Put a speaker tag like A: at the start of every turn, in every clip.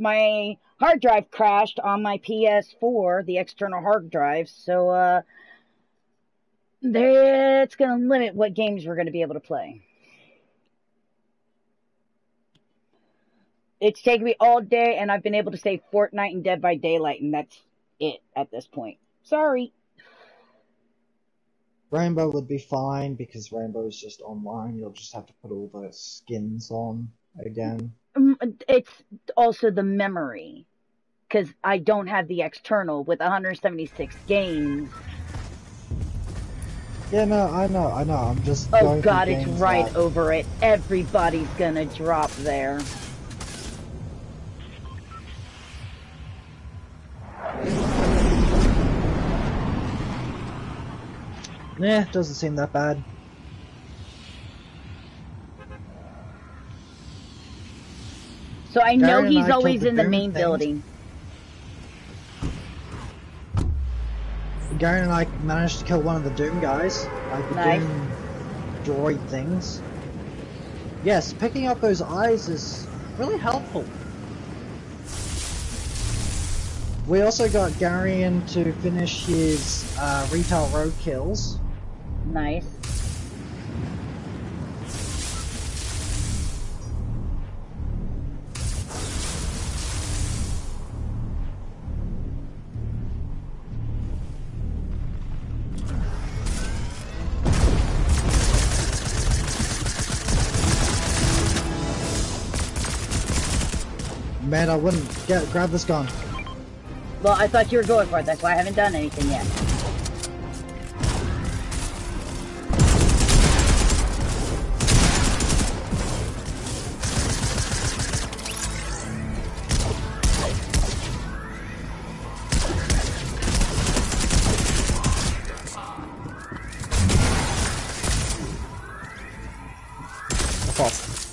A: my hard drive crashed on my PS4, the external hard drive. So uh, that's going to limit what games we're going to be able to play. It's taken me all day, and I've been able to say Fortnite and Dead by Daylight, and that's it at this point. Sorry.
B: Rainbow would be fine because Rainbow is just online. You'll just have to put all the skins on again.
A: Um, it's also the memory because I don't have the external with 176 games.
B: Yeah, no, I know, I know. I'm just.
A: Oh god, it's right that... over it. Everybody's gonna drop there.
B: Yeah, doesn't seem that bad.
A: So I know he's I always in the main things. building.
B: Gary and I managed to kill one of the Doom guys, like the nice. Doom droid things. Yes, picking up those eyes is really helpful. We also got Garion to finish his uh, Retail Row kills.
A: Nice.
B: Man, I wouldn't get grab this gun.
A: Well, I thought you were going for it. That's why I haven't done anything yet.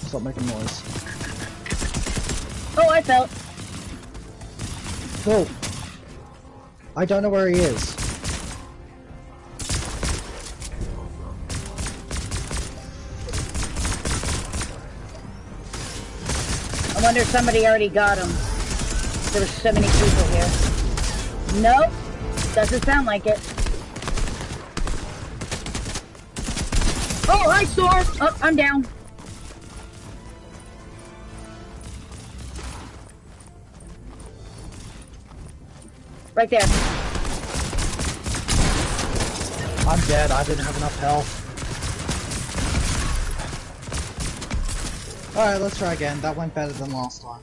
B: Stop making noise.
A: Oh, I felt.
B: Whoa. I don't know where he is.
A: I wonder if somebody already got him. There's so many people here. Nope. Doesn't sound like it. Oh, hi, Storm! Oh, I'm down. Right there.
B: I'm dead. I didn't have enough health. Alright, let's try again. That went better than last time.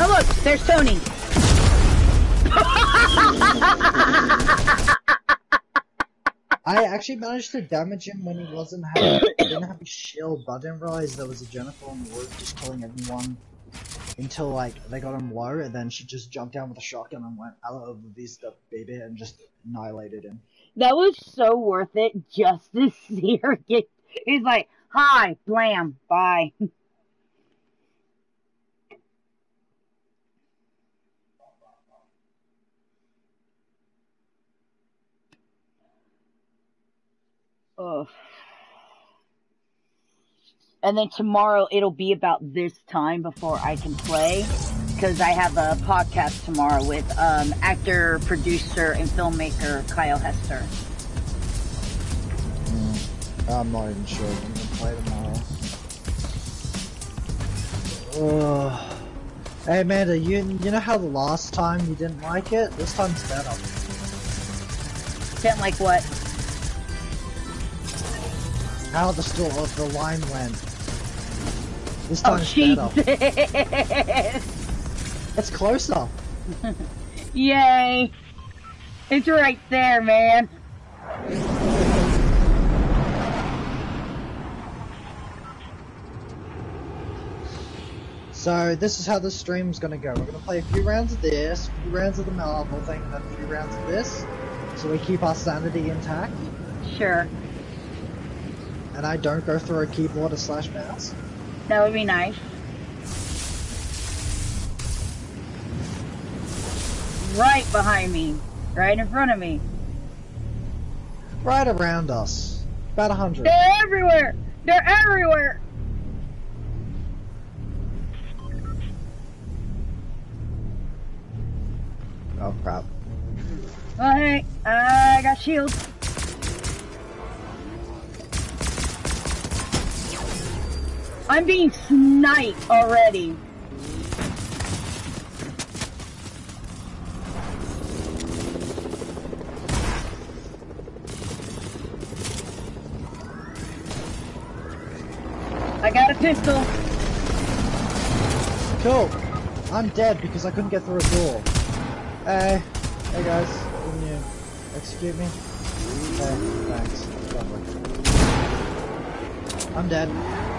A: Oh look, there's Tony.
B: Actually managed to damage him when he wasn't having, didn't have a shield, but I didn't realize there was a Jennifer on the roof just killing everyone until like they got him low, and then she just jumped down with a shotgun and went hello Vista baby and just annihilated him.
A: That was so worth it just to see her get. He's like, "Hi, blam, bye." Ugh. And then tomorrow it'll be about this time before I can play because I have a podcast tomorrow with um, actor, producer, and filmmaker Kyle Hester.
B: Mm, I'm not even sure I'm gonna play tomorrow. Ugh. Hey Amanda, you you know how the last time you didn't like it? This time's better.
A: Didn't like what?
B: How the store of the line went. This time oh, it's better. it's closer.
A: Yay! It's right there, man.
B: So this is how the stream's gonna go. We're gonna play a few rounds of this, a few rounds of the Marvel thing, then a few rounds of this, so we keep our sanity intact.
A: Sure
B: and I don't go through a keyboard or slash mouse?
A: That would be nice. right behind me. Right in front of me.
B: Right around us. About a hundred.
A: They're everywhere! They're everywhere!
B: Oh crap.
A: Oh hey, I got shields. I'm being sniped already. I got a pistol.
B: Cool. I'm dead because I couldn't get through a door. Hey. Hey guys. Can you execute me? Hey, thanks. Lovely. I'm dead.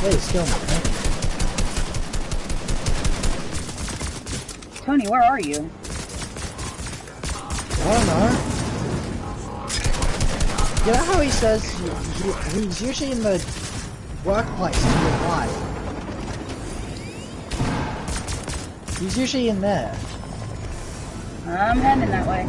B: Please kill me. Thank you.
A: Tony, where are you?
B: I don't know. You know how he says he, he, he's usually in the workplace to? He's usually in there.
A: I'm heading that way.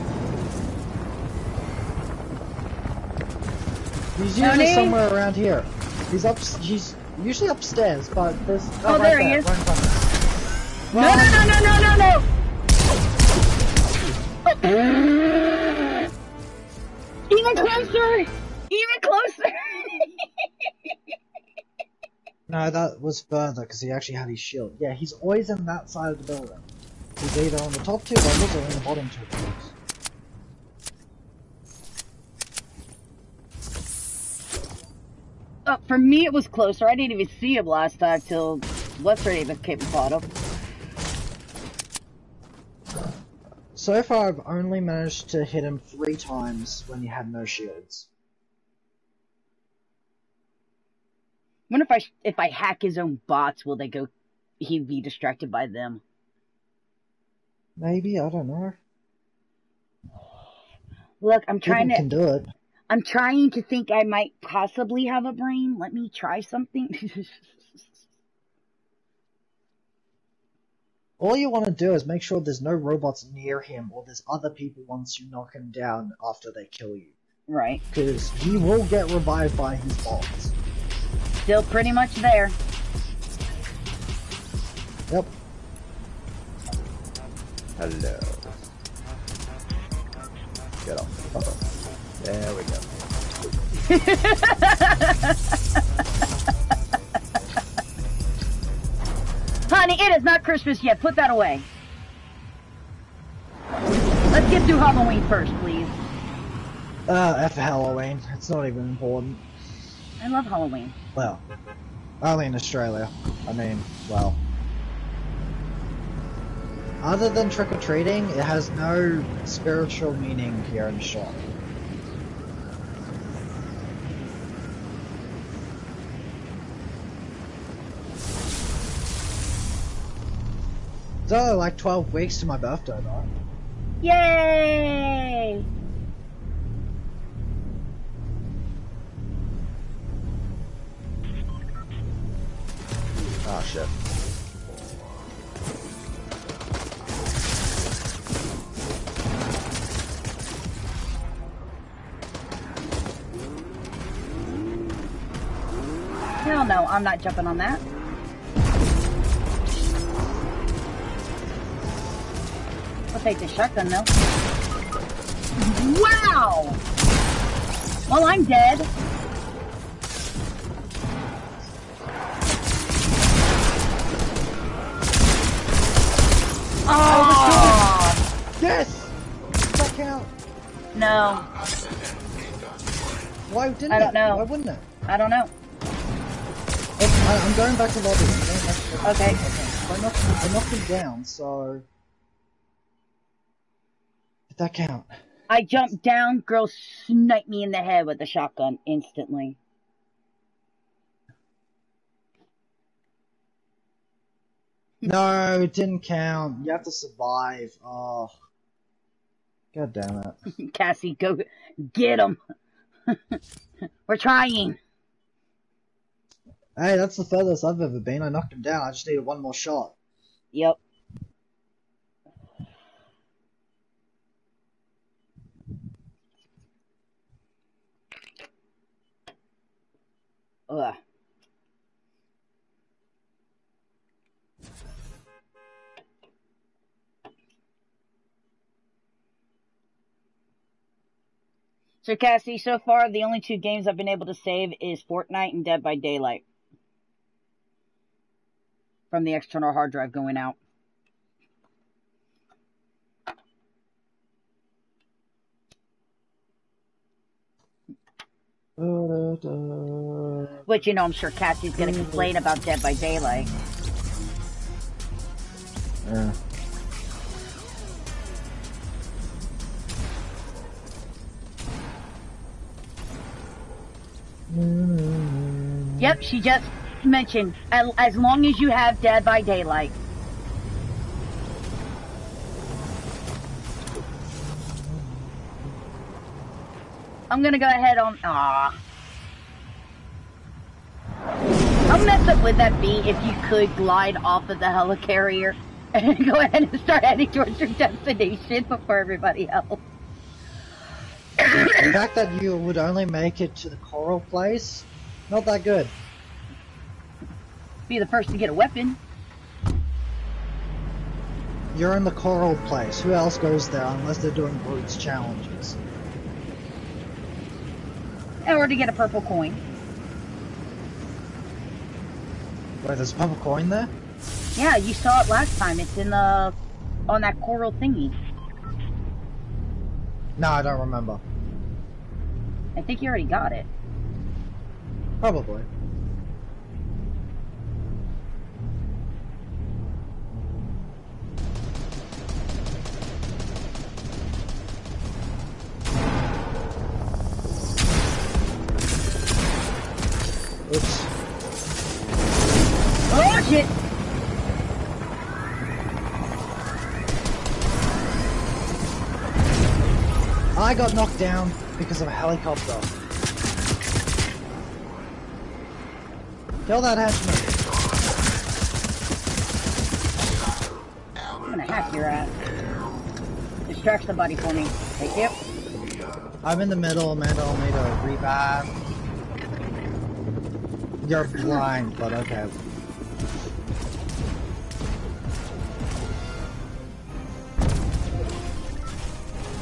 B: He's usually
A: Tony?
B: somewhere around here. He's up. He's usually upstairs, but there's.
A: Oh,
B: right
A: there he
B: there,
A: is.
B: Right in front of us.
A: No, no, no, no, no, no, no! Oh. Even closer! Even closer!
B: No, that was further because he actually had his shield. Yeah, he's always in that side of the building. He's either on the top two levels or in the bottom two levels.
A: Oh, for me, it was closer. I didn't even see him last time till what's her name came and caught him.
B: So far, I've only managed to hit him three times when he had no shields.
A: wonder if I if I hack his own bots, will they go? He'd be distracted by them.
B: Maybe I don't know.
A: Look, I'm
B: People
A: trying to.
B: can do it.
A: I'm trying to think I might possibly have a brain. Let me try something.
B: All you want to do is make sure there's no robots near him or there's other people once you knock him down after they kill you.
A: right.
B: Because he will get revived by his bots.
A: Still pretty much there.
B: Yep.
C: Hello. Get off. Uh-oh. There we go.
A: Honey, it is not Christmas yet. Put that away. Let's get through Halloween first, please.
B: Uh, F Halloween. It's not even important.
A: I love Halloween.
B: Well, only in Australia. I mean, well. Other than trick or treating, it has no spiritual meaning here in Australia. It's only like 12 weeks to my birthday, though.
A: Yay!
C: Ah, shit.
A: Hell no, I'm not jumping on that. I'll take the shotgun though. Wow! Well, I'm dead. Oh!
B: Yes! Does that count?
A: No,
B: Why didn't
A: I don't
B: it?
A: know.
B: Why wouldn't it?
A: I don't know.
B: Oh, I, I'm going back to lobby. Back to lobby.
A: Okay.
B: I knocked, I knocked him down, so... Did that count?
A: I jumped down, girl sniped me in the head with a shotgun instantly.
B: No, it didn't count. You have to survive. Oh. God damn it.
A: Cassie, go get him. We're trying.
B: Hey, that's the furthest I've ever been. I knocked him down. I just needed one more shot.
A: Yep. Ugh. So Cassie, so far the only two games I've been able to save is Fortnite and Dead by Daylight. From the external hard drive going out. Which, you know, I'm sure Cassie's gonna mm-hmm. complain about Dead by Daylight.
B: Yeah.
A: Yep, she just mentioned as, as long as you have Dead by Daylight. I'm gonna go ahead on. Ah. I'll mess up with that bee if you could glide off of the helicarrier and go ahead and start heading towards your destination before everybody else.
B: the fact that you would only make it to the coral place, not that good.
A: Be the first to get a weapon.
B: You're in the coral place. Who else goes there unless they're doing Brutes challenges?
A: Or to get a purple coin.
B: Wait, there's a purple coin there?
A: Yeah, you saw it last time. It's in the on that coral thingy.
B: No, I don't remember.
A: I think you already got it.
B: Probably. Oops.
A: Oh shit!
B: I got knocked down because of a helicopter. Kill that henchman.
A: I'm gonna hack your ass. Distract somebody for me. Thank you.
B: I'm in the middle, Amanda. I'll need a revive. You're blind, but okay.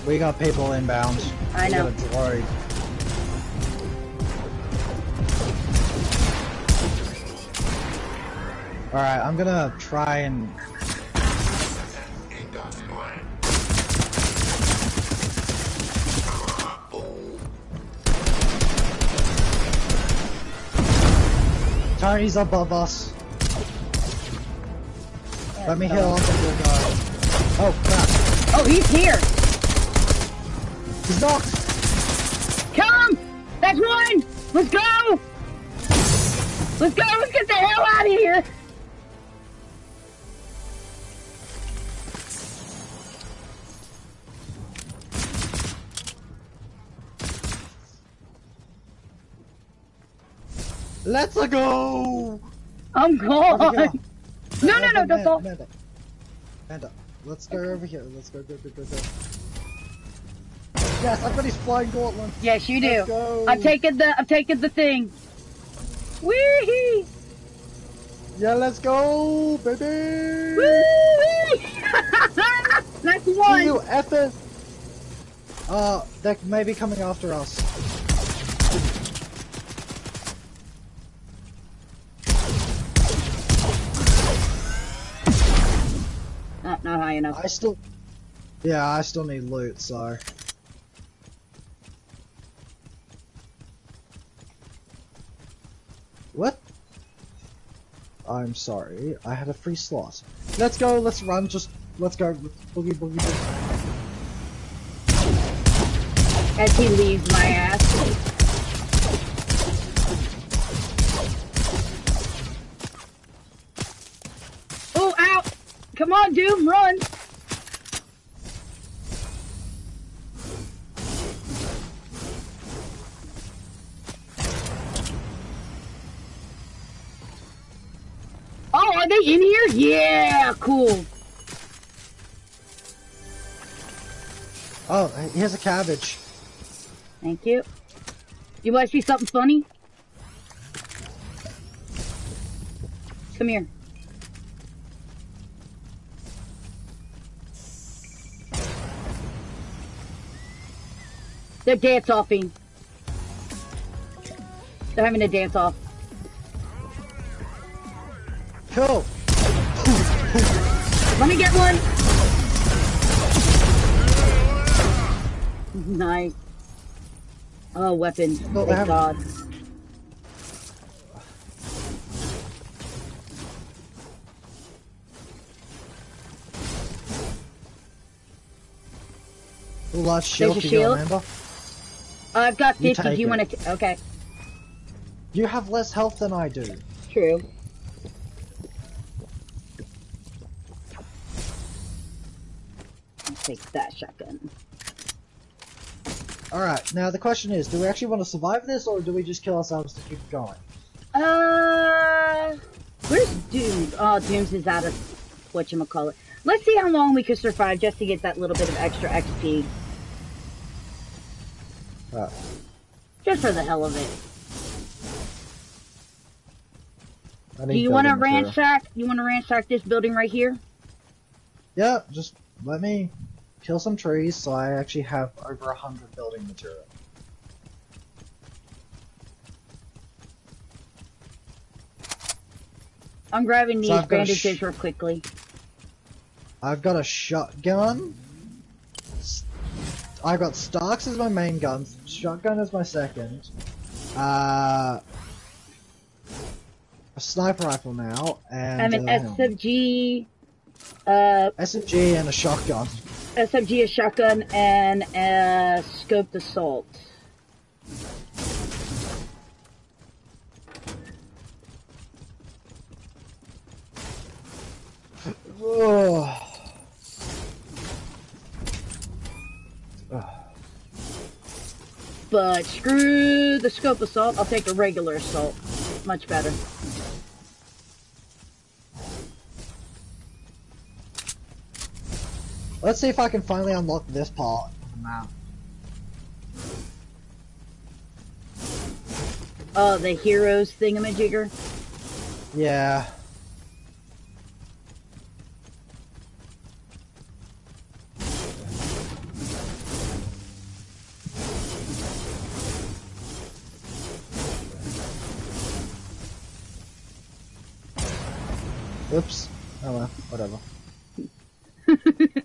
B: We got people inbound.
A: I
B: We
A: know.
B: got a droid. Alright, I'm gonna try and Tony's above us. Let me heal up go. Oh crap.
A: Oh, he's here!
B: He's knocked!
A: Come! That's one! Let's go! Let's go! Let's get the hell out of here!
B: Let's go!
A: I'm gone! No, no, no, don't fall.
B: Amanda. Amanda, let's go over here. Let's go, go, go, go, go. Yes, I've got his flying gauntlet.
A: Yes, you
B: Let's
A: do.
B: go.
A: I'm taking the, I'm taking the thing. Wee!
B: Yeah, let's go, baby!
A: Wee! Nice one!
B: you, effing! Uh, they may be coming after us.
A: Not, not high enough.
B: I still... Yeah, I still need loot, so... What? I'm sorry, I had a free slot. Let's go, let's run, just... Let's go, boogie, boogie, boogie.
A: As he leaves my ass. Oh, ow! Come on, Doom, run! Oh, are they in here? Yeah, cool.
B: Oh, uh, here's a cabbage.
A: Thank you. You want to see something funny? Come here. They're dance offing. They're having a dance off.
B: Cool.
A: Let me get one. Nice. Oh, weapon.
B: Oh,
A: Thank God.
B: Ooh, large shield.
A: a shield.
B: you remember?
A: I've got
B: You
A: 50. Do you want to? Okay.
B: You have less health than I do.
A: True. Take that shotgun.
B: Alright, now the question is, do we actually want to survive this, or do we just kill ourselves to keep going?
A: Uh, where's Doom? Oh, Doom's is out of whatchamacallit. Let's see how long we can survive just to get that little bit of extra XP. Just for the hell of it. Do you want to ransack? You want to ransack this building right here?
B: Yeah, just let me kill some trees so I actually have over a hundred building material.
A: I'm grabbing these
B: So I've got a
A: bandages real quickly.
B: I've got a shotgun. I've got Starks as my main gun, shotgun as my second. Uh, a sniper rifle now, and
A: I have an
B: uh, hang.
A: SMG, uh,
B: SMG and a shotgun.
A: SMG, a shotgun, and a scoped assault.
B: Ugh.
A: But screw the scope assault. I'll take a regular assault. Much better.
B: Let's see if I can finally unlock this part of the map.
A: Oh, the heroes thingamajigger.
B: Yeah. Oops. Oh well, whatever.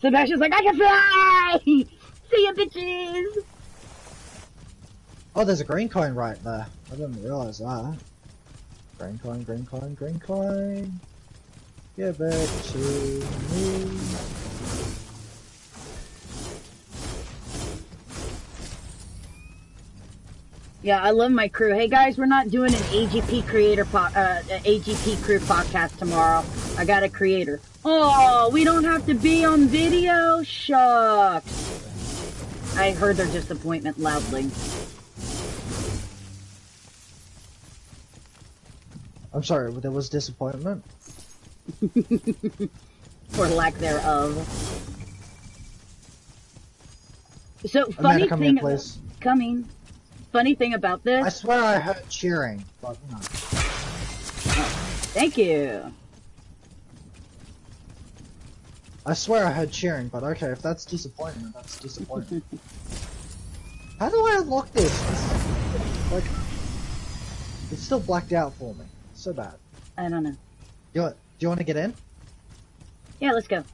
A: Sebastian's like, I can fly! See ya, bitches!
B: Oh, there's a green coin right there. I didn't realize that. Green coin, green coin, green coin. Give it to me.
A: Yeah, I love my crew. Hey guys, we're not doing an AGP creator po- uh, AGP crew podcast tomorrow. I got a creator. Oh, we don't have to be on video? Shucks. I heard their disappointment loudly.
B: I'm sorry, but there was disappointment.
A: or lack thereof. So
B: Amanda,
A: funny
B: come
A: thing,
B: here, please.
A: coming. Funny thing about this.
B: I swear I heard cheering, but you know.
A: Thank you.
B: I swear I heard cheering, but okay, if that's disappointment, that's disappointment. How do I unlock this? This- Like, it's still blacked out for me. So bad.
A: I don't know.
B: You do you want to get in?
A: Yeah, let's go.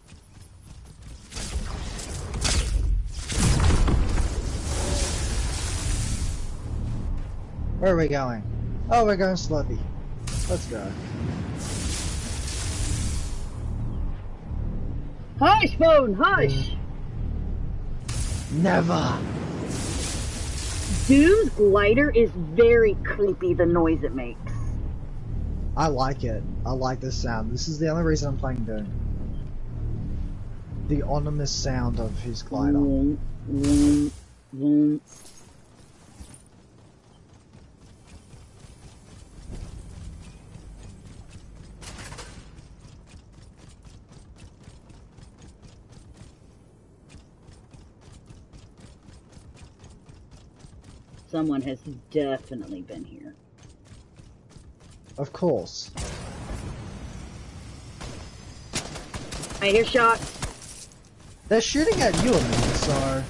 B: Where are we going? Oh, we're going Slurpy. Let's go.
A: Hush, phone, hush.
B: Never.
A: Doom's glider is very creepy. The noise it makes.
B: I like it. I like this sound. This is the only reason I'm playing Doom. The ominous sound of his glider.
A: Vroom, vroom, vroom. Someone has definitely been here.
B: Of course.
A: I hear shots.
B: They're shooting at you so...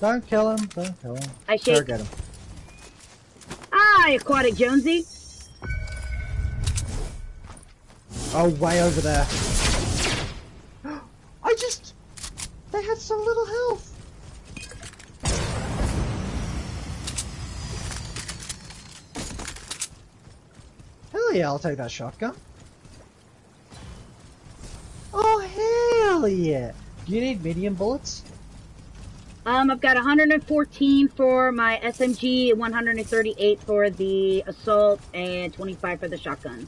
B: Don't kill him, don't kill him.
A: I shake.
B: Target him.
A: Ah, Aquatic Jonesy.
B: Oh, way over there. I just... They had so little health. Hell yeah, I'll take that shotgun. Oh, hell yeah. Do you need medium bullets?
A: Um, I've got 114 for my SMG, 138 for the assault, and 25 for the shotgun.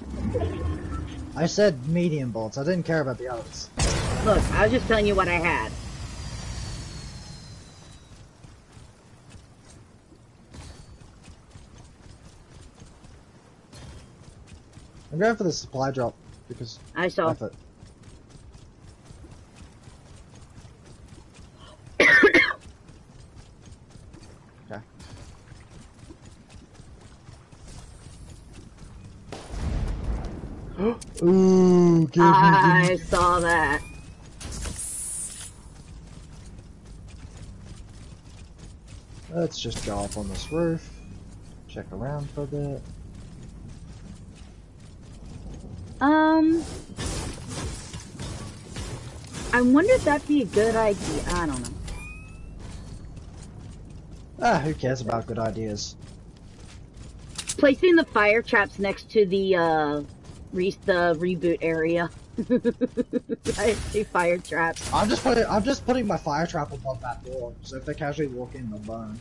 B: I said medium bolts. I didn't care about the others.
A: Look, I was just telling you what I had.
B: I'm going for the supply drop because
A: I saw.
B: effort. Give
A: I
B: give me.
A: saw that.
B: Let's just go up on this roof, check around for a bit.
A: Um, I wonder if that'd be a good idea. I don't know.
B: Ah, who cares about good ideas?
A: Placing the fire traps next to the uh, re- the reboot area. I see fire traps.
B: I'm just putting I'm just putting my fire trap above that door, so if they casually walk in, they'll burn.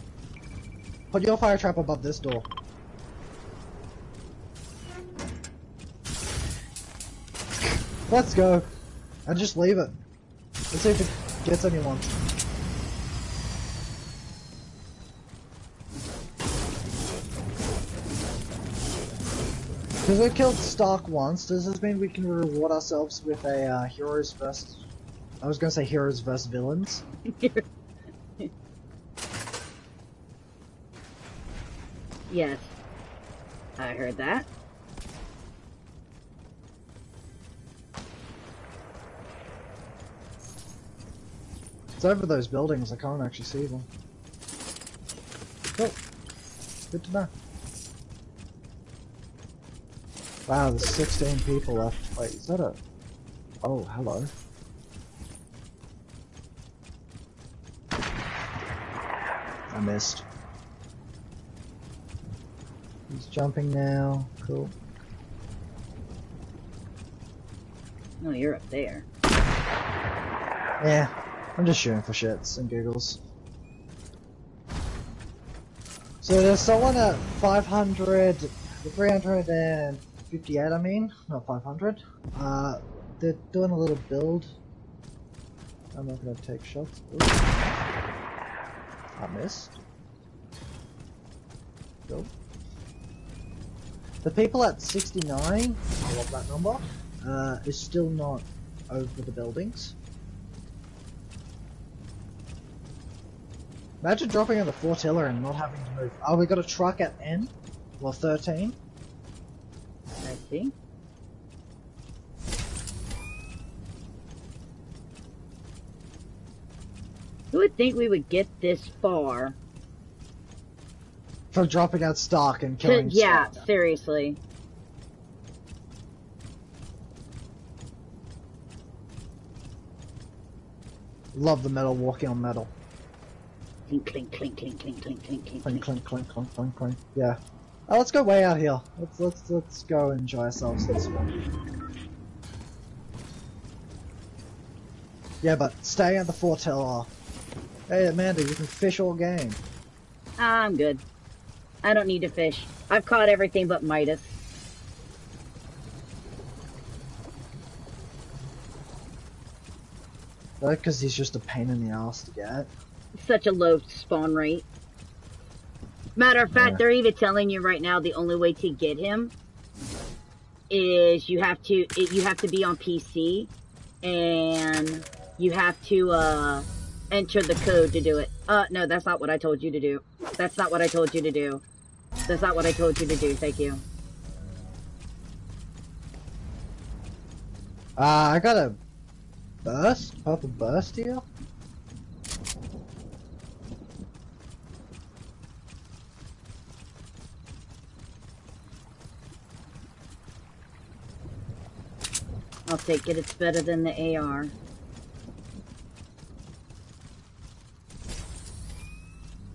B: Put your fire trap above this door. Let's go. And just leave it. Let's see if it gets anyone. Because we killed Stark once, does this mean we can reward ourselves with a uh, heroes versus... I was gonna say heroes versus villains.
A: yes, I heard that.
B: It's over those buildings, I can't actually see them. Oh, good to know. Wow, there's 16 people left. Wait, is that a... Oh, hello. I missed. He's jumping now. Cool.
A: No, you're up there.
B: Yeah, I'm just shooting for shits and giggles. So there's someone at 500, 358 I mean, not 500. Uh, they're doing a little build. I'm not gonna take shots. I missed. Go. The people at 69, I love that number, uh, is still not over the buildings. Imagine dropping on the flotilla and not having to move. Oh, we got a truck at N? Well, 13.
A: See. Who would think we would get this far?
B: For dropping out Stark and
A: To,
B: killing
A: yeah,
B: Stark.
A: seriously.
B: Love the metal walking on metal.
A: Clink, clink, clink, clink, clink, clink, clink, clink,
B: Clink,
A: clink.
B: clink, clink, clink, clink, clink. Yeah. Oh, let's go way out here. Let's let's let's go enjoy ourselves this one. Yeah, but stay at the flotilla. Uh, hey Amanda, you can fish all game.
A: I'm good. I don't need to fish. I've caught everything but Midas.
B: Oh, because he's just a pain in the ass to get.
A: Such a low spawn rate. Matter of fact, they're even telling you right now the only way to get him is you have to it, you have to be on PC, and you have to uh, enter the code to do it. Uh, no, that's not what I told you to do. That's not what I told you to do. That's not what I told you to do. Thank you.
B: Uh, I got a burst, purple bus here.
A: I'll take it. It's better than the AR.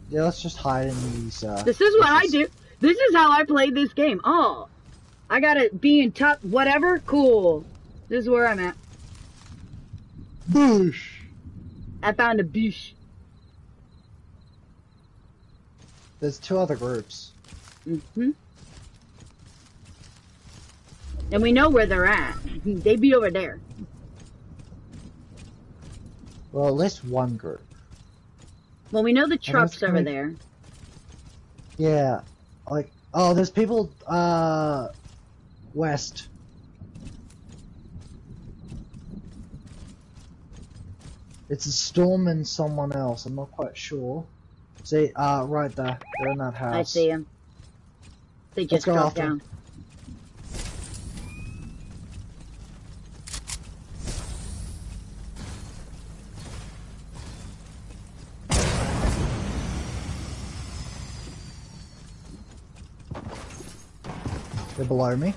B: Yeah, let's just hide in these. Uh,
A: This is what I do. This is how I play this game. Oh, I gotta be in top. Whatever. Cool. This is where I'm at.
B: Bush.
A: I found a bush.
B: There's two other groups.
A: Mm hmm And we know where they're at. They be over there.
B: Well, at least one group.
A: Well, we know the truck's over there.
B: Yeah, like oh, there's people uh west. It's a storm and someone else. I'm not quite sure. See, uh, right there. They're in that house.
A: I see him. They just
B: go
A: dropped down.
B: They're below me.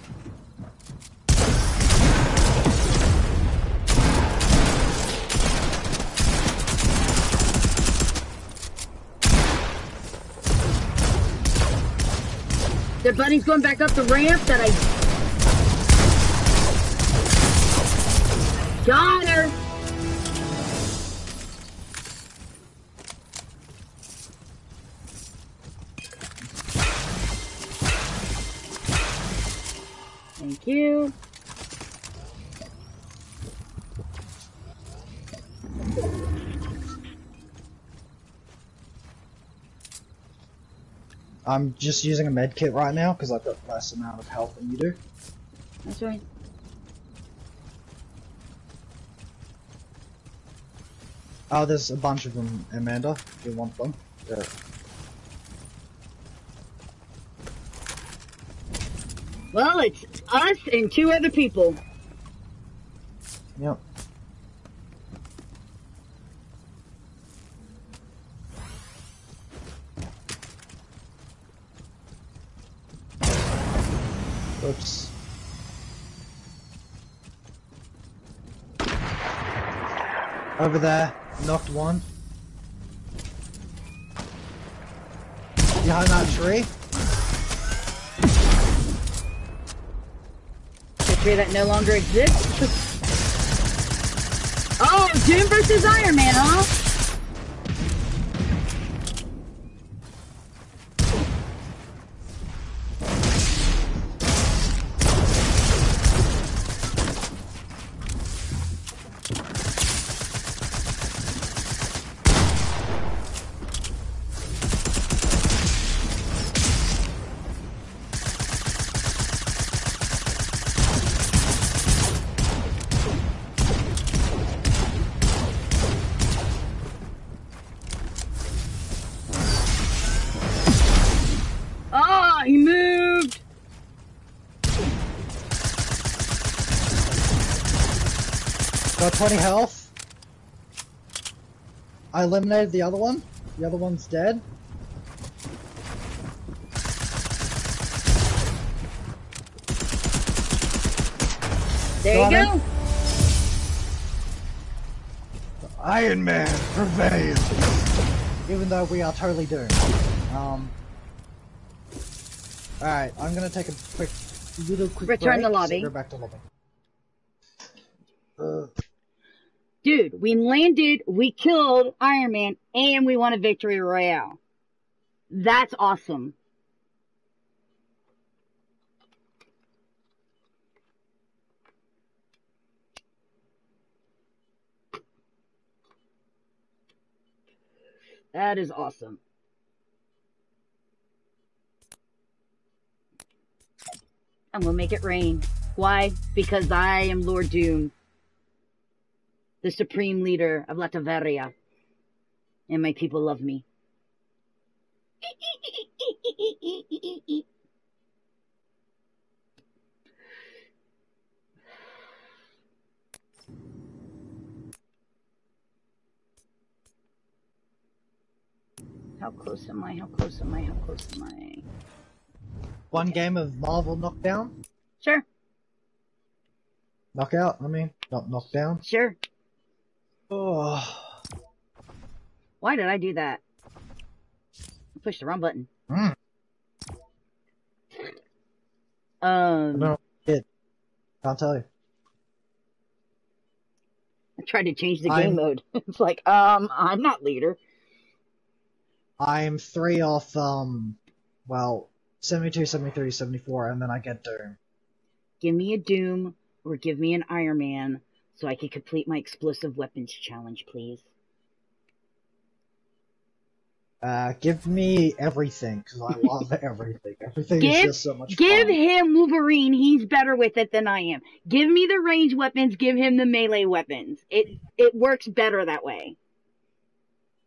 A: Their buddy's going back up the ramp that I got her.
B: I'm just using a med kit right now because I've got less amount of health than you do.
A: That's right.
B: Oh, there's a bunch of them, Amanda. If you want them. Yeah.
A: Well, it's us and two other people.
B: Yep. Oops. Over there, knocked one. Behind that tree.
A: The tree that no longer exists. oh, Doom versus Iron Man, huh?
B: 20 health. I eliminated the other one. The other one's dead.
A: There you
B: Got
A: go.
B: Iron Man prevails. Even though we are totally doomed. Um. Alright, I'm gonna take a quick, little quick
A: Return
B: break,
A: to lobby.
B: So go back to lobby. Uh,
A: Dude, we landed, we killed Iron Man, and we won a victory royale. That's awesome. That is awesome. and we'll make it rain. Why? Because I am Lord Doom, the supreme leader of Latveria, and my people love me. How close am I? How close am I? How close am I?
B: One game of Marvel Knockdown?
A: Sure,
B: Knockout, I mean, not knockdown.
A: sure.
B: Oh.
A: Why did I do that? I pushed the wrong button.
B: Mm.
A: Um,
B: No, it. I'll tell you.
A: I tried to change the
B: I'm-
A: game mode. it's like, um, I'm not leader.
B: I'm three off, um, well, 72, 73, 74, and then I get Doom.
A: Give me a Doom or give me an Iron Man so I can complete my explosive weapons challenge, please.
B: Uh, give me everything, because I love everything. Everything
A: Give-
B: is just so much
A: Give
B: fun.
A: him Wolverine. He's better with it than I am. Give me the range weapons. Give him the melee weapons. It it works better that way.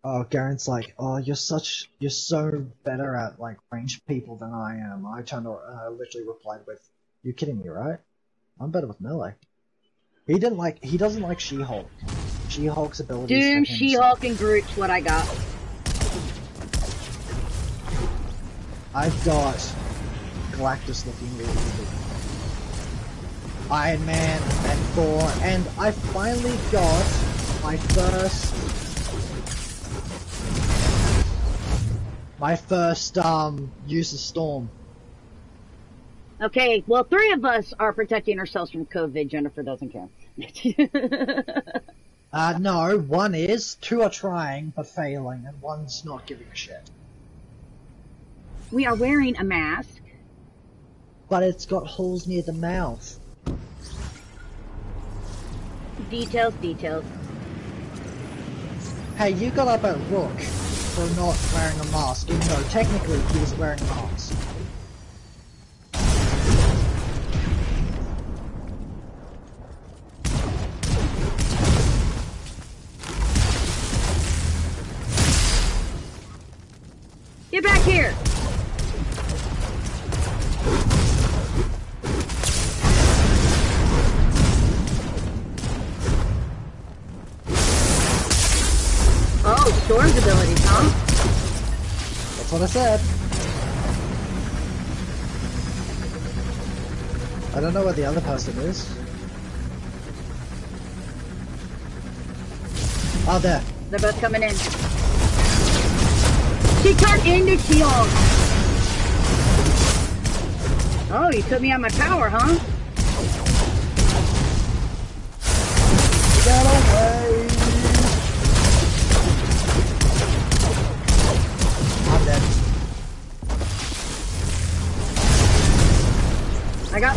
B: Oh, Garen's like, oh, you're such, you're so better at, like, ranged people than I am. I turned, uh, literally replied with, you're kidding me, right? I'm better with melee. He didn't like, he doesn't like She-Hulk. She-Hulk's abilities
A: Doom, She-Hulk, and Groot's what I got.
B: I've got Galactus looking really good. Iron Man and Thor, and I finally got my first my first um use of storm.
A: Okay, well, three of us are protecting ourselves from COVID. Jennifer doesn't care.
B: Uh no, one is, two are trying but failing, and one's not giving a shit.
A: we are wearing a mask.
B: But it's got holes near the mouth.
A: Details, details.
B: Hey, you got up at Rook for not wearing a mask, even though technically he was wearing a mask. That's what I don't know where the other person is. Oh, there.
A: They're both coming in. She turned into She-Hulk! Oh, you took me out my power, huh? Got.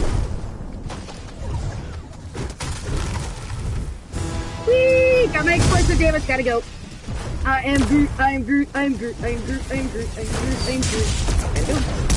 A: Whee! Got my explosive damage. Gotta go. I am Groot. I am Groot. I am Groot. I am Groot. I am Groot. I am Groot. I am Groot. Gotta go.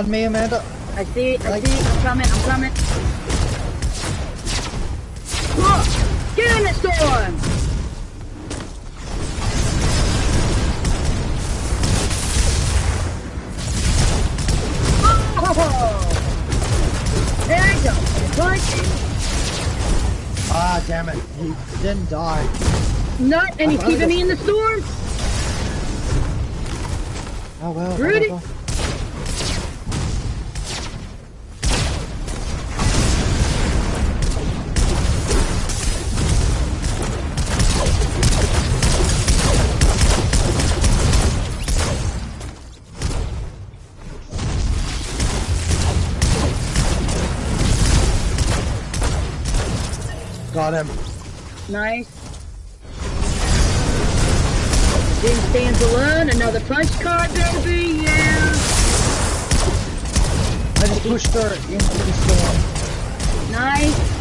B: On me, Amanda.
A: I see. I
B: Like-
A: see. I'm coming. I'm coming. Get in the storm! Oh! There you go. Punch.
B: Ah, damn it. He didn't die.
A: Nut, and he's keeping me in the storm.
B: Oh well.
A: Rudy.
C: Got him.
A: Nice. Doom stands alone. Another punch card, baby. Yeah.
B: I just pushed her into the storm.
A: Nice.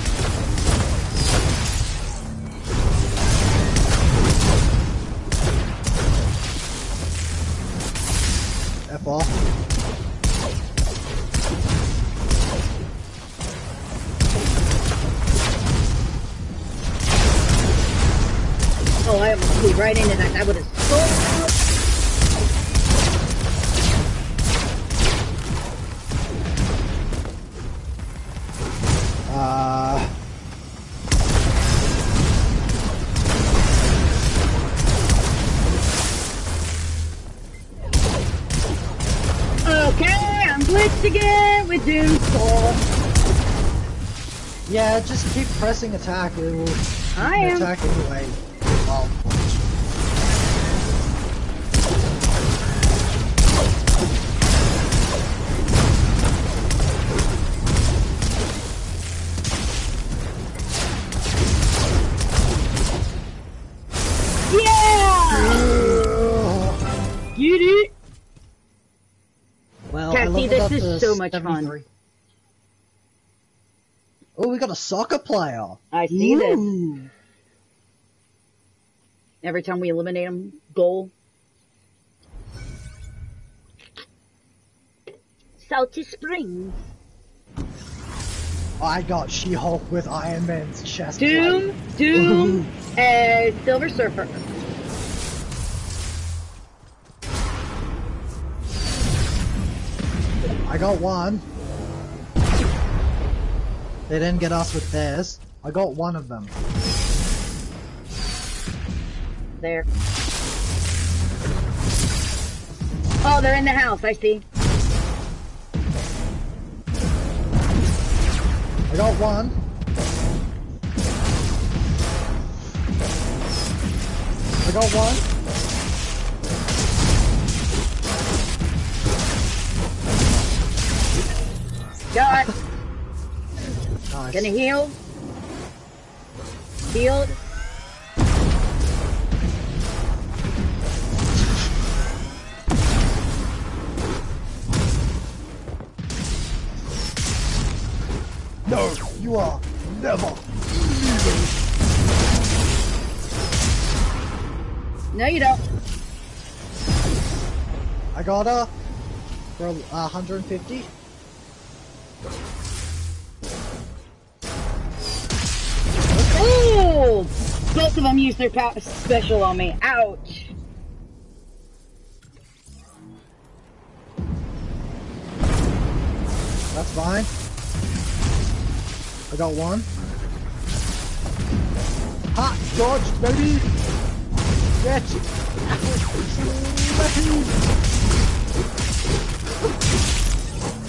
A: Right into that. That would have so.
B: Uh,
A: Okay, I'm glitched again with Doom
B: yeah, just keep pressing attack. It will
A: I am.
B: attack anyway. Well, leveled
A: this
B: up
A: is
B: to
A: so much fun.
B: 73. Oh, we got a soccer player.
A: I see this. Every time we eliminate him, goal. Salty Springs.
B: I got She-Hulk with Iron Man's chest.
A: Doom,
B: plate.
A: Doom, and Silver Surfer.
B: I got one. They didn't get us with theirs. I got one of them.
A: There. Oh, they're in the house, I see.
B: I got one. I got one.
A: Got.
B: Nice.
A: Gonna heal. Healed.
B: No, you are never. leaving.
A: No, you don't.
B: I got her for uh, 150.
A: Ooh! Both of them used their special on me. Ouch.
B: That's fine. I got one. Hot dodged, baby. Get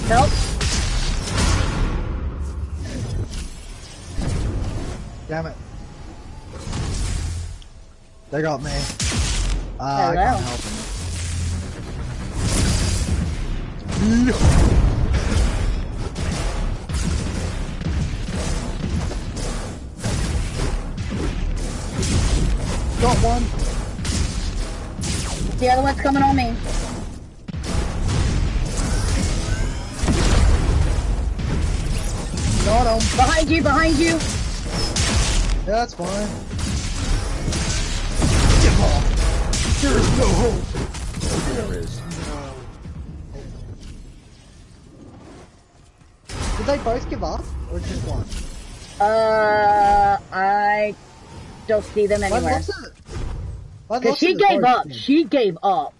A: Help.
B: Damn it. They got me. Uh, I can't help them. Got one.
A: The other one's coming on me.
B: Got him.
A: Behind you, behind you.
B: Yeah, that's fine. Give off. There is no hope. There is no hope. Did they both give up, or just one?
A: Uh, I don't see them anywhere.
B: wasn't.
A: Cause she gave up.
B: did.
A: She gave up.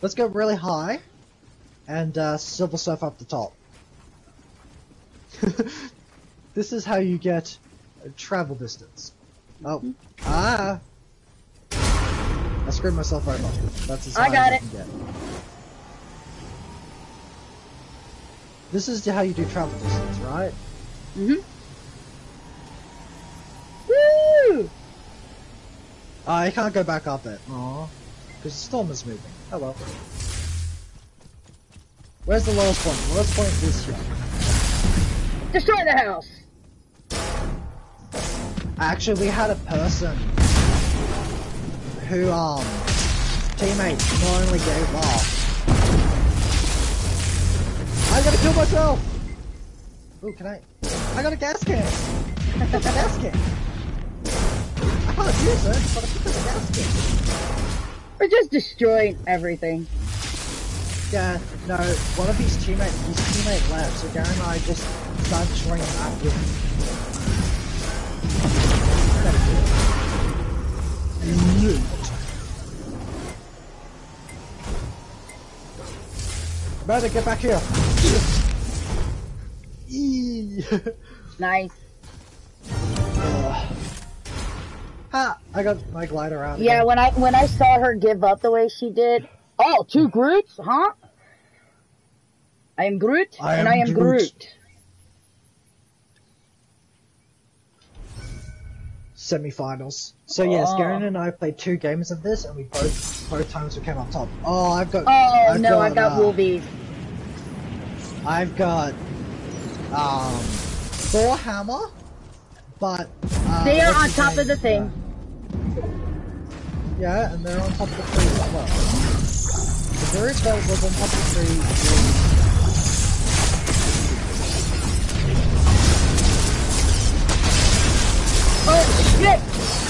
B: Let's go really high, and uh, Silver Surf up the top. this is how you get travel distance. Oh, ah! I screwed myself over. That's as
A: I got
B: as
A: it.
B: can get. This is how you do travel distance, right?
A: Mm-hmm. Woo!
B: Oh, I can't go back up it. Aw. Because the storm is moving. Oh well. Where's the lowest point? The lowest point is here.
A: Destroy the house.
B: Actually, we had a person who, um, teammate not only gave up. I gotta kill myself! Ooh, can I? I got a gas can! I got a gas can! I can't use it, but I put the gas can.
A: We're just destroying everything.
B: Yeah, no, one of his teammates, his teammate left, so Gary and I just started destroying the Better get back here!
A: Nice.
B: Ugh. ha! I got my glider out.
A: Yeah,
B: again.
A: when I when I saw her give up the way she did. Oh, two Groots, huh? I am Groot,
B: I
A: and
B: am
A: I am
B: Groot.
A: Groot.
B: Semi-finals. So yes,
A: Oh.
B: Garen and I played two games of this, and we both both times we came on top. Oh, I've got.
A: Oh
B: I've
A: no, I've got
B: uh,
A: Wolvies.
B: I've got um Thor hammer, but uh,
A: They are on top of the thing.
B: Yeah, and they're on top of the tree as well. The bird that was on top of the tree.
A: Oh shit!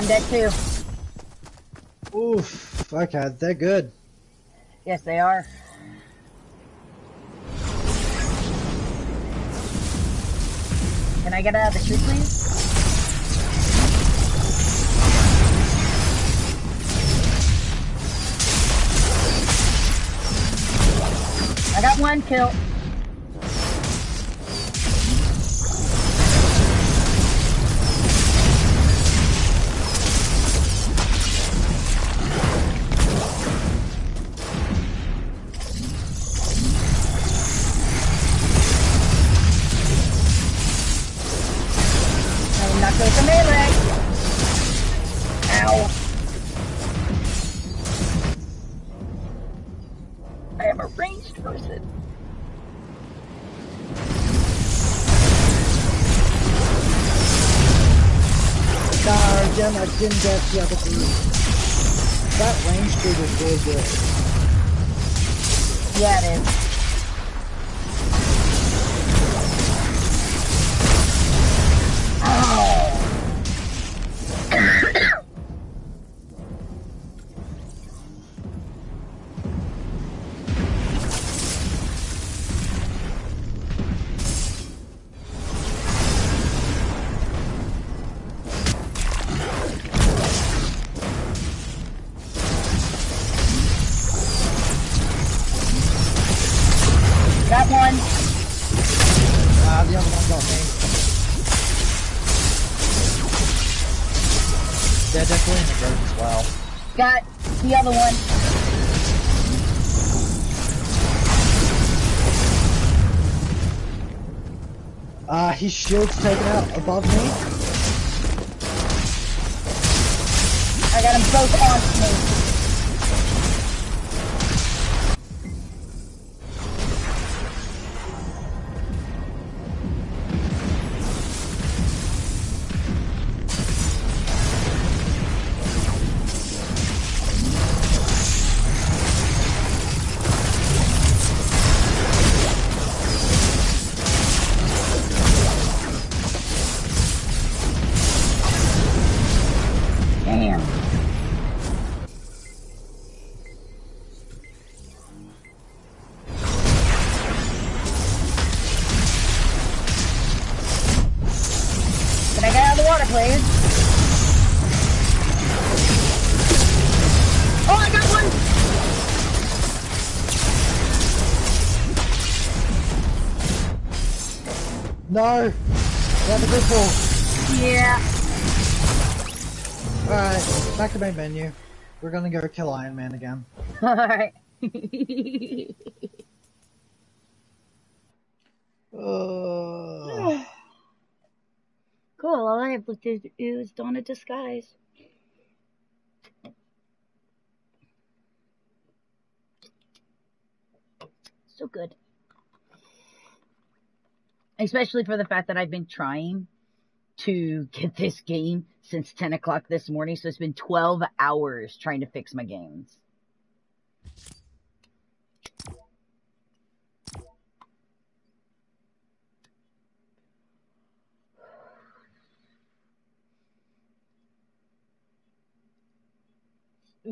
B: I'm dead
A: too.
B: Oof. Okay, they're good.
A: Yes, they are. Can I get out of the tree, please? I got one kill.
B: Didn't get the group. That range dude is really good. Shield's taken out above me.
A: I got them both on me.
B: No! Grab the pistol!
A: Yeah.
B: Alright, back to main menu. We're gonna go kill Iron Man again.
A: Alright.
B: Uh,
A: cool, all I have to do is don a disguise. So good. Especially for the fact that I've been trying to get this game since 10 o'clock this morning, so it's been 12 hours trying to fix my games.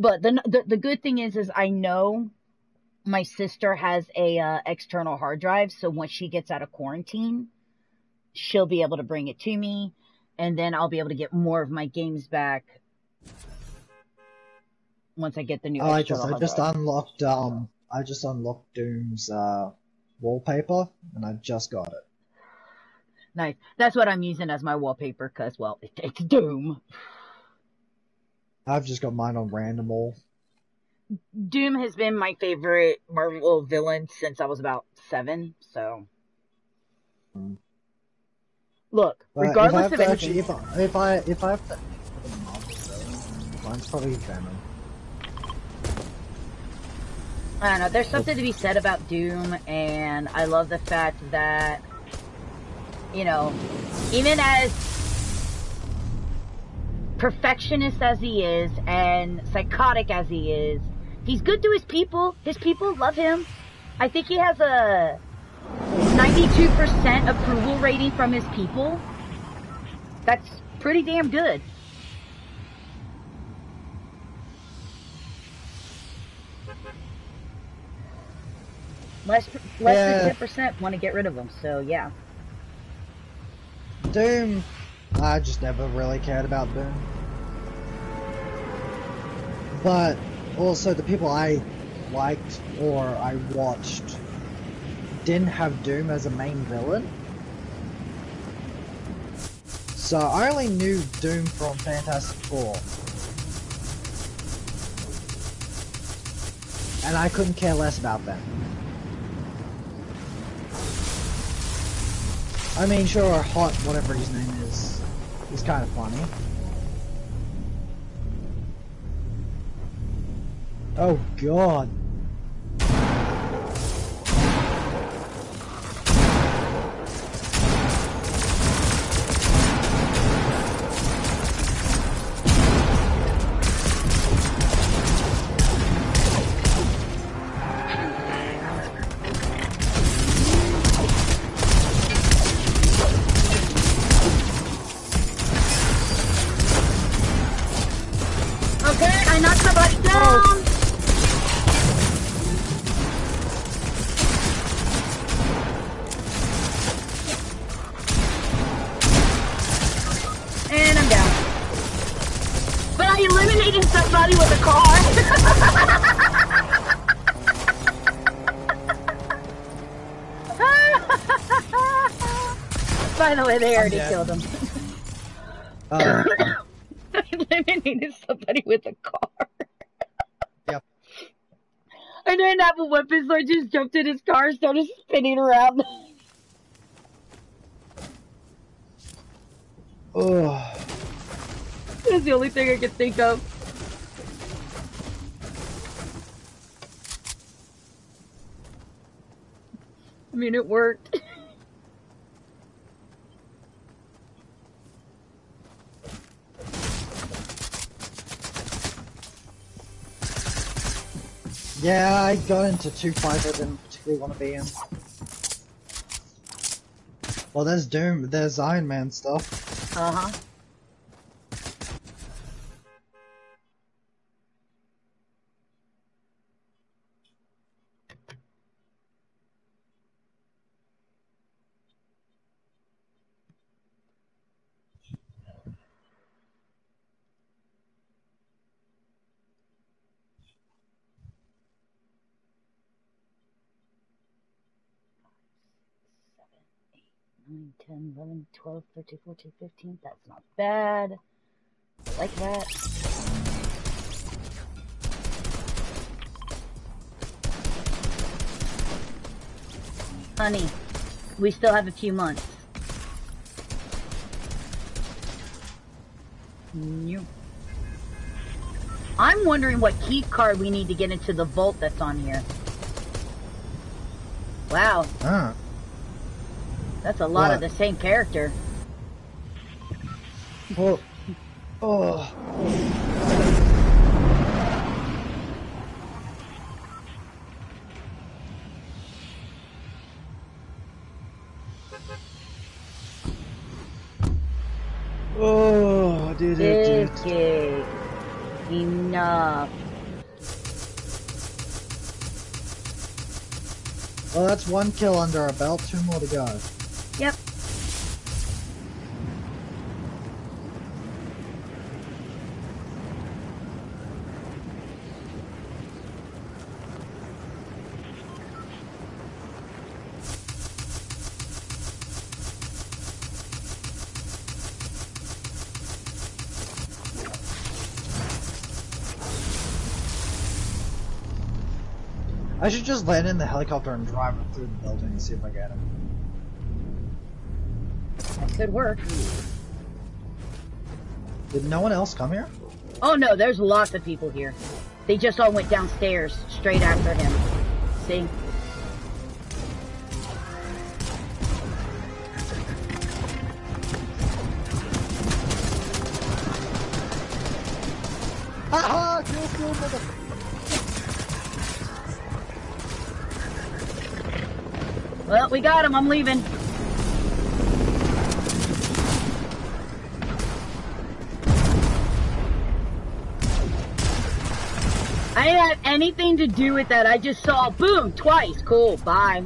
A: But the, the the good thing is, is I know my sister has a uh, external hard drive, so once she gets out of quarantine, she'll be able to bring it to me, and then I'll be able to get more of my games back once I get the new.
B: oh, I just I just
A: drive.
B: unlocked um I just unlocked Doom's uh wallpaper and I just got it.
A: Nice. That's what I'm using as my wallpaper, cause well, it, it's Doom.
B: I've just got mine on random all.
A: Doom has been my favorite Marvel villain since I was about seven. So, look,
B: But
A: regardless of anything,
B: if I if I if I have to pick a Marvel villain, mine's probably Venom.
A: I don't know. There's something to be said about Doom, and I love the fact that, you know, even as perfectionist as he is and psychotic as he is, he's good to his people. His people love him. I think he has a 92% approval rating from his people. That's pretty damn good. Less, less
B: Yeah.
A: than 10% want to get rid of him, so yeah.
B: Doom, I just never really cared about Doom. But also the people I liked or I watched didn't have Doom as a main villain. So I only knew Doom from Fantastic Four. And I couldn't care less about them. I mean, sure, Hot, whatever his name is, is kind of funny. Oh god.
A: By the way, they already
B: dead.
A: killed him.
B: Uh,
A: I eliminated somebody with a car.
B: Yep.
A: I didn't have a weapon, so I just jumped in his car and started spinning around.
B: ugh.
A: That's the only thing I could think of. I mean, it worked.
B: Yeah, I got into two fights I didn't particularly want to be in. Well, there's Doom, there's Iron Man stuff.
A: Uh huh. 9, 10, 11, 12, 13, 14, 15. That's not bad. I like that. Honey, we still have a few months. New. I'm wondering what key card we need to get into the vault that's on here. Wow,
B: Ah.
A: That's a lot of the same character.
B: Oh. Oh, dude, dude, dude.
A: Okay. Enough.
B: Well, that's one kill under our belt. Two more to go. I should just land in the helicopter and drive it through the building and see if I get him.
A: That could work.
B: Did no one else come here?
A: Oh no, there's lots of people here. They just all went downstairs straight after him. See? Him. I'm leaving. I didn't have anything to do with that. I just saw boom twice. Cool. Bye.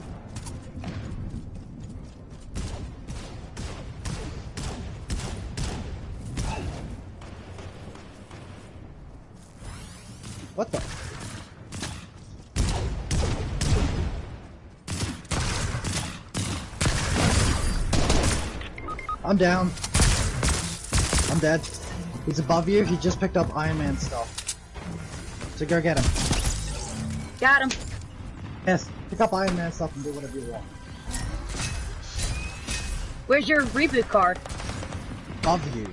B: What the? I'm down. I'm dead. He's above you. He just picked up Iron Man stuff. So go get him.
A: Got him.
B: Yes, pick up Iron Man stuff and do whatever you want.
A: Where's your reboot card?
B: Above you.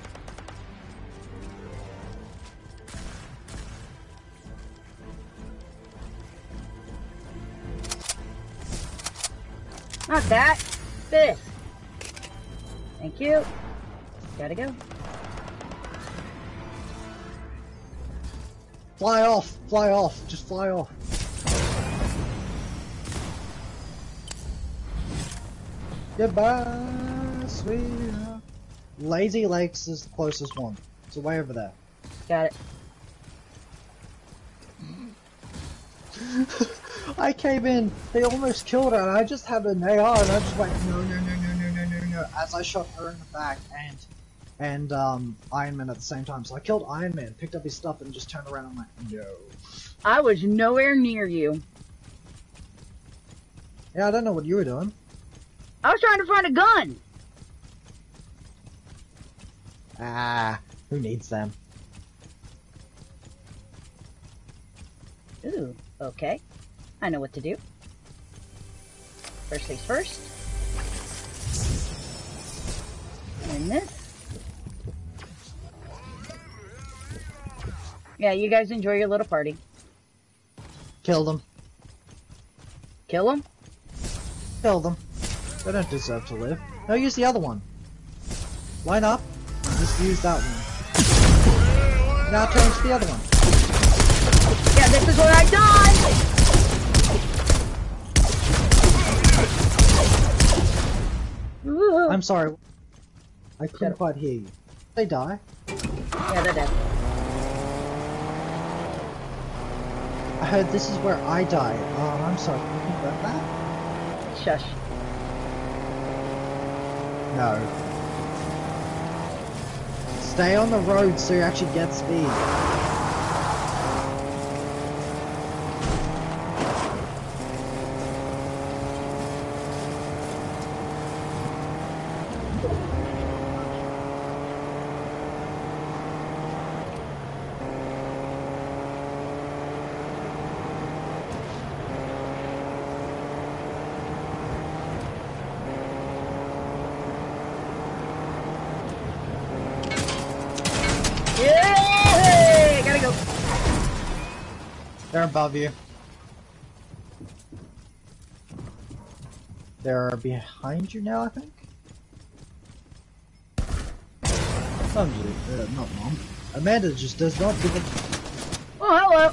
A: Not that. This. Thank you. Gotta go.
B: Fly off! Fly off! Just fly off. Goodbye, sweetheart. Lazy Lakes is the closest one. It's way over there.
A: Got it.
B: I came in, they almost killed her, and I just had an AR, and I just went, no, no, no, no, as I shot her in the back, and, and, um, Iron Man at the same time. So I killed Iron Man, picked up his stuff, and just turned around and like, no.
A: I was nowhere near you.
B: Yeah, I don't know what you were doing.
A: I was trying to find a gun.
B: Ah, who needs them?
A: Ooh, okay. I know what to do. First things first. And this. Yeah, you guys enjoy your little party.
B: Kill them.
A: Kill them?
B: Kill them. They don't deserve to live. No, use the other one. Line up. Just use that one. Now change to the other one.
A: Yeah, this is where I die!
B: I'm sorry. I couldn't quite hear you. They die.
A: Yeah, they're dead.
B: I heard this is where I die. Oh, I'm sorry. Can you confirm that?
A: Shush.
B: No. Stay on the road so you actually get speed. They're above you. They're behind you now, I think. Uh, not mom. Amanda just does not give a.
A: Oh, hello.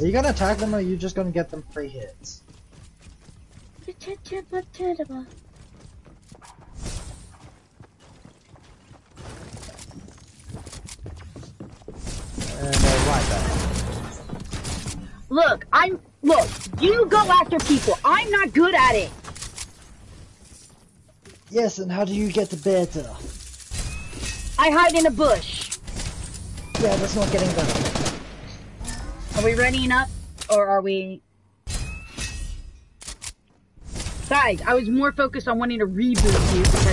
B: Are you gonna attack them or are you just gonna get them free hits? And back.
A: Look, I'm look. You go after people. I'm not good at it.
B: Yes, and how do you get the better?
A: I hide in a bush.
B: Yeah, that's not getting better.
A: Are we readying up, or are we? Guys, I was more focused on wanting to reboot you because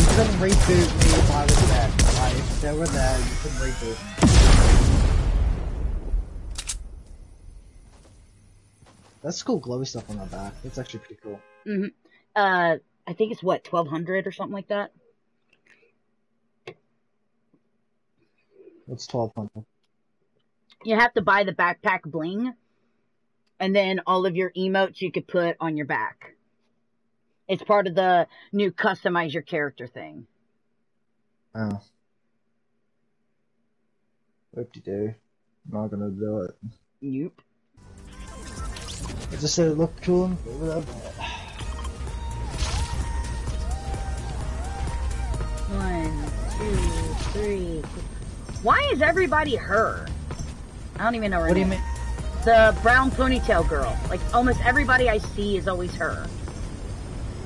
B: You couldn't reboot me if I was there. They were there, you couldn't reboot me. That's cool glowy stuff on my back. That's actually pretty cool.
A: hmm uh, I think it's what twelve hundred or something like that.
B: It's 1200.
A: You have to buy the backpack bling, and then all of your emotes you could put on your back. It's part of the new customize your character thing.
B: Oh. Whoop-de-doo. Not gonna do it.
A: Nope.
B: I just said it looked cool.
A: One, two, three. Why is everybody her? I don't even know her
B: What do you mean?
A: The brown ponytail girl. Like almost everybody I see is always her.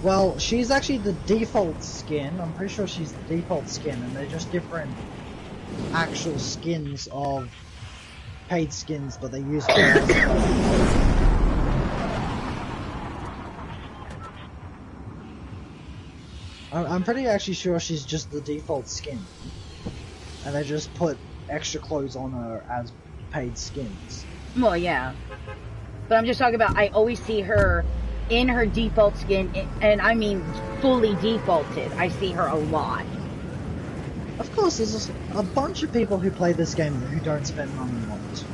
B: Well, she's actually the default skin. I'm pretty sure she's the default skin, and they're just different actual skins of paid skins, but they use. I'm pretty actually sure she's just the default skin, and they just put extra clothes on her as paid skins.
A: Well, yeah. But I'm just talking about I always see her in her default skin, and I mean fully defaulted. I see her a lot.
B: Of course, there's a bunch of people who play this game who don't spend money on it.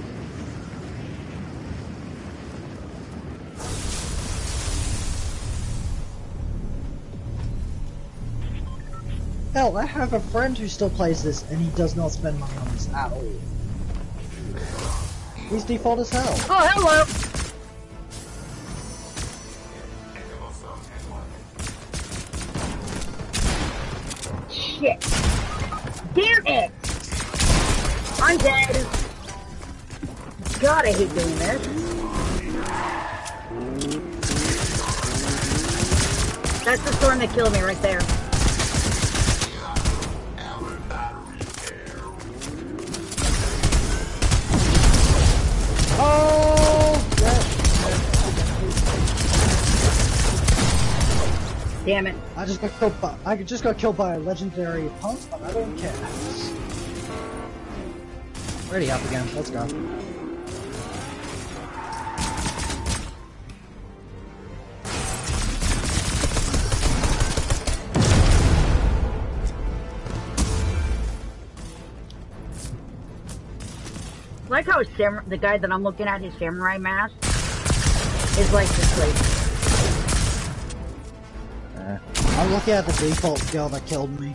B: Hell, I have a friend who still plays this and he does not spend money on this at all. He's default as hell.
A: Oh, hello! Shit. Damn it! I'm dead. God, I hate doing this. That's the storm that killed me right there. Damn it.
B: I just got killed by I just got killed by a legendary punk, but I don't care. Ready up again. Let's go.
A: I like how the guy that I'm looking at, his samurai mask, is like this place.
B: I'm looking at the default skill that killed me.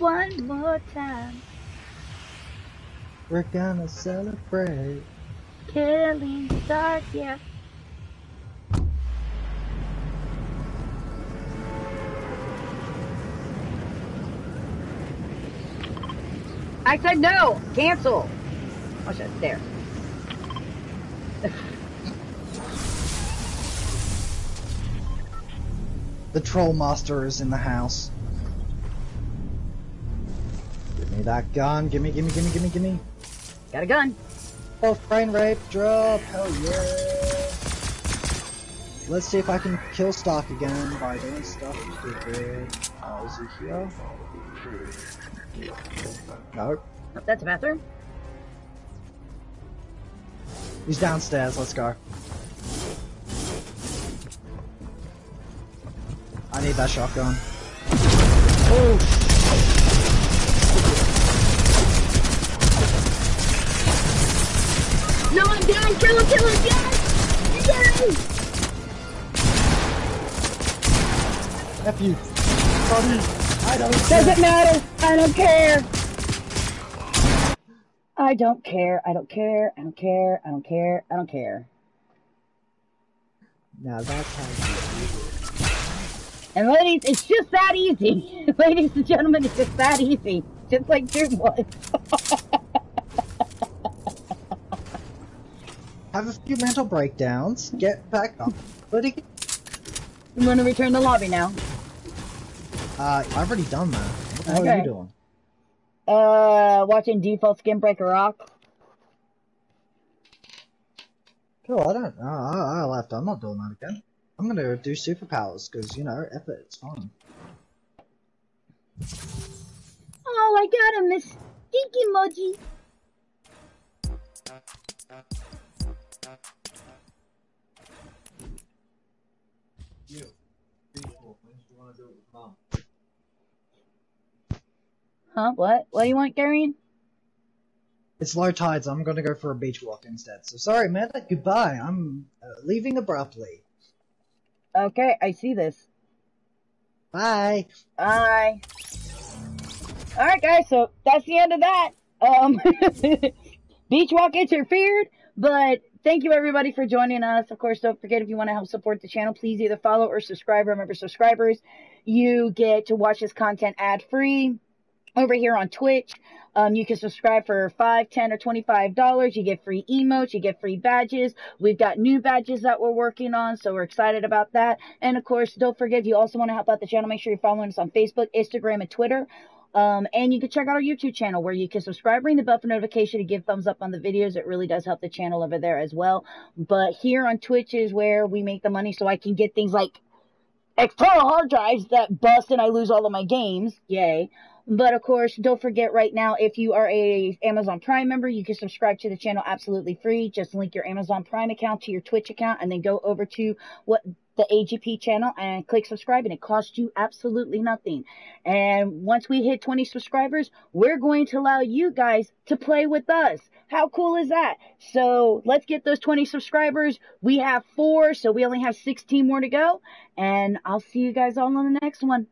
A: One more time.
B: We're gonna celebrate.
A: Killing stars, yeah. I said no! Cancel! Oh shit, there.
B: The troll master is in the house. Give me that gun. Gimme, gimme, gimme, gimme, gimme.
A: Got a gun.
B: Oh, brain rape drop. Hell yeah. Let's see if I can kill Stark again by doing stuff stupid. Oh, is he here? No.
A: Oh, that's a bathroom.
B: He's downstairs. Let's go. I need that shotgun. Oh,
A: No, I'm down! Kill him, kill him, yes! Yes!
B: F you. I don't
A: Doesn't matter! I don't care! I don't care, I don't care, I don't care, I don't care, I don't care.
B: Now that's how you do it.
A: And ladies, it's just that easy. ladies and gentlemen, it's just that easy. Just like Doom was.
B: Have a few mental breakdowns, get back up. But it,
A: I'm gonna return the lobby now.
B: uh, I've already done that. What the hell are you doing?
A: Uh, watching Default Skin Breaker Rock.
B: Cool, I don't. Uh, I, I left. I'm not doing that again. I'm gonna do superpowers because you know, effort. It's fun.
A: Oh, I got a Miss Stinky Huh? What? What do you want, Garion?
B: It's low tides. I'm gonna go for a beach walk instead. So sorry, man. Goodbye. I'm uh, leaving abruptly.
A: Okay, I see this.
B: Bye.
A: Bye. Alright guys, so that's the end of that. Um, Beach Walk interfered, but thank you everybody for joining us. Of course, don't forget if you want to help support the channel, please either follow or subscribe. Remember, subscribers, you get to watch this content ad free over here on Twitch. Um, you can subscribe for five, ten, or twenty-five dollars. You get free emotes, you get free badges. We've got new badges that we're working on, so we're excited about that. And of course, don't forget if you also want to help out the channel, make sure you're following us on Facebook, Instagram, and Twitter. Um, and you can check out our YouTube channel where you can subscribe, ring the bell for notification, and give thumbs up on the videos. It really does help the channel over there as well. But here on Twitch is where we make the money, so I can get things like external hard drives that bust and I lose all of my games. Yay. But of course, don't forget right now, if you are a Amazon Prime member, you can subscribe to the channel absolutely free. Just link your Amazon Prime account to your Twitch account and then go over to what the AGP channel and click subscribe and it costs you absolutely nothing. And once we hit 20 subscribers, we're going to allow you guys to play with us. How cool is that? So let's get those 20 subscribers. We have four, so we only have 16 more to go. And I'll see you guys all on the next one.